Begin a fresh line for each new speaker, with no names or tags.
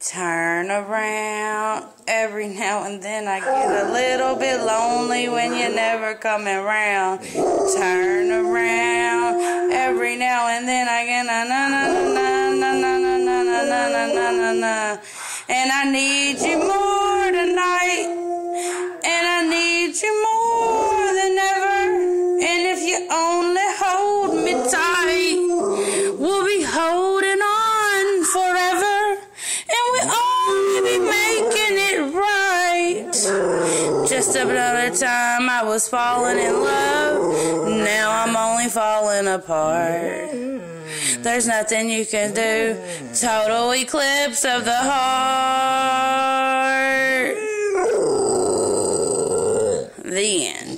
Turn around. Every now and then I get a little bit lonely when you're never coming around. Turn around. Every now and then I get na na na na na na na na na na na na na. And I need you more Just another time I was falling in love. Now I'm only falling apart. There's nothing you can do. Total eclipse of the heart. The end.